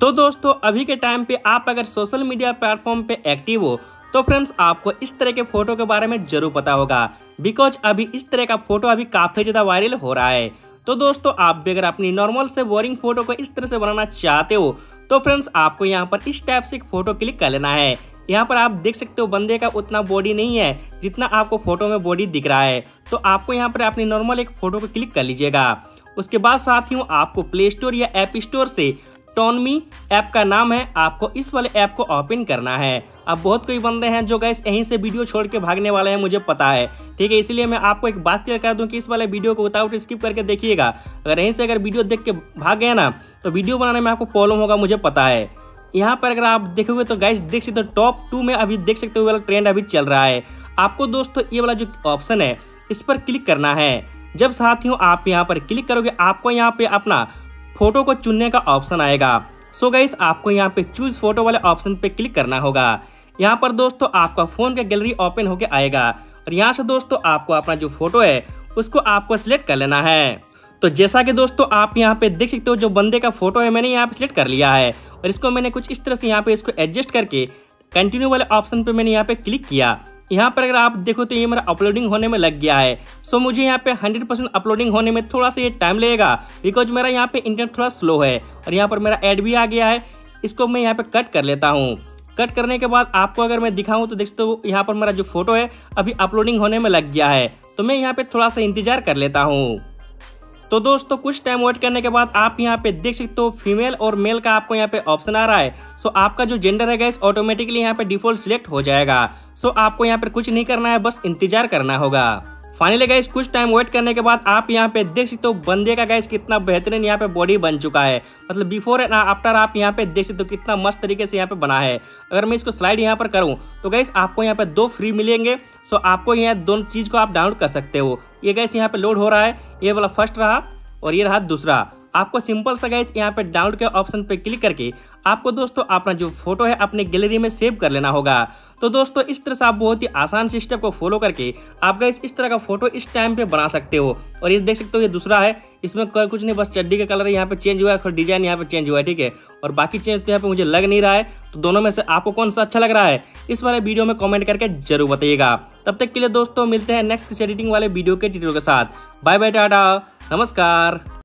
तो दोस्तों, अभी के टाइम पे आप अगर सोशल मीडिया प्लेटफॉर्म पे एक्टिव हो तो फ्रेंड्स आपको इस तरह के फ़ोटो के बारे में ज़रूर पता होगा। बिकॉज़ अभी इस तरह का फ़ोटो अभी काफ़ी ज़्यादा वायरल हो रहा है। तो दोस्तों, आप भी अगर अपनी नॉर्मल से बोरिंग फ़ोटो को इस तरह से बनाना चाहते हो तो फ्रेंड्स आपको यहाँ पर इस टाइप से एक फ़ोटो क्लिक कर लेना है। यहाँ पर आप देख सकते हो, बंदे का उतना बॉडी नहीं है, जितना आपको फ़ोटो में बॉडी दिख रहा है। तो आपको यहाँ पर अपनी नॉर्मल एक फ़ोटो को क्लिक कर लीजिएगा। उसके बाद साथियों, आपको प्ले स्टोर या ऐप स्टोर से टोनमी ऐप का नाम है। आपको इस वाले ऐप को ओपन करना है। अब बहुत कोई बंदे हैं जो गैस यहीं से वीडियो छोड़ के भागने वाले हैं, मुझे पता है। ठीक है, इसलिए मैं आपको एक बात क्लियर कर दूँ कि इस वाले वीडियो को विदाउट स्किप करके देखिएगा। अगर यहीं से अगर वीडियो देख के भाग गए ना तो वीडियो बनाने में आपको प्रॉब्लम होगा, मुझे पता है। यहाँ पर अगर आप देखोगे तो गैस देख सकते हो टॉप टू में अभी देख सकते हो वाला ट्रेंड अभी चल रहा है। आपको दोस्तों ये वाला जो ऑप्शन है, इस पर क्लिक करना है। जब साथियों आप यहाँ पर क्लिक करोगे, आपको यहाँ पे अपना फ़ोटो को चुनने का ऑप्शन आएगा। सो गाइस आपको यहाँ पे चूज़ फ़ोटो वाले ऑप्शन पे क्लिक करना होगा। यहाँ पर दोस्तों आपका फ़ोन का गैलरी ओपन होके आएगा। और यहाँ से दोस्तों आपको अपना जो फ़ोटो है, उसको आपको सिलेक्ट कर लेना है। तो जैसा कि दोस्तों आप यहाँ पे देख सकते हो, जो बंदे का फ़ोटो है, मैंने यहाँ पे सिलेक्ट कर लिया है। और इसको मैंने कुछ इस तरह से यहाँ पे इसको एडजस्ट करके कंटिन्यू वाले ऑप्शन पे मैंने यहाँ पे क्लिक किया। यहाँ पर अगर आप देखो तो ये मेरा अपलोडिंग होने में लग गया है। सो मुझे यहाँ पे 100 परसेंट अपलोडिंग होने में थोड़ा सा ये टाइम लगेगा बिकॉज़ मेरा यहाँ पे इंटरनेट थोड़ा स्लो है और यहाँ पर मेरा ऐड भी आ गया है। इसको मैं यहाँ पे कट कर लेता हूँ। कट करने के बाद आपको अगर मैं दिखाऊँ तो देखते हो यहाँ पर मेरा जो फ़ोटो है, अभी अपलोडिंग होने में लग गया है। तो मैं यहाँ पर थोड़ा सा इंतज़ार कर लेता हूँ। तो दोस्तों, कुछ टाइम वेट करने के बाद आप यहाँ पे देख सकते हो फीमेल और मेल का आपको यहाँ पे ऑप्शन आ रहा है। सो आपका जो जेंडर है गैस ऑटोमेटिकली यहाँ पे डिफ़ॉल्ट सिलेक्ट हो जाएगा। सो आपको यहाँ पर कुछ नहीं करना है, बस इंतज़ार करना होगा। फाइनली गाइस कुछ टाइम वेट करने के बाद आप यहाँ पे देख सकते हो बंदे का गाइस कितना बेहतरीन यहाँ पे बॉडी बन चुका है। मतलब बिफोर एंड आफ्टर आप यहाँ पे देख सकते हो कितना मस्त तरीके से यहाँ पे बना है। अगर मैं इसको स्लाइड यहाँ पर करूँ तो गाइस आपको यहाँ पे दो फ्री मिलेंगे। सो आपको यहाँ दोनों चीज़ को आप डाउनलोड कर सकते हो। ये गैस यहाँ पे लोड हो रहा है। ये वाला फ़र्स्ट रहा और ये रहा दूसरा। आपको सिंपल सा गैस यहाँ पे डाउनलोड के ऑप्शन पे क्लिक करके आपको दोस्तों अपना जो फ़ोटो है अपने गैलरी में सेव कर लेना होगा। तो दोस्तों, इस तरह से आप बहुत ही आसान सिस्टम को फॉलो करके आप गैस इस तरह का फ़ोटो इस टाइम पे बना सकते हो। और ये देख सकते हो, ये दूसरा है। इसमें कुछ नहीं, बस चड्डी का कलर यहाँ पे चेंज हुआ है और डिज़ाइन यहाँ पे चेंज हुआ है, ठीक है? और बाकी चेंज तो यहाँ पे मुझे लग नहीं रहा है। तो दोनों में से आपको कौन सा अच्छा लग रहा है, इस वाले वीडियो में कॉमेंट करके ज़रूर बताइएगा। तब तक के लिए दोस्तों, मिलते हैं नेक्स्ट एडिटिंग वाले वीडियो के ट्यूटोरियल के साथ। Bye bye tata. नमस्कार।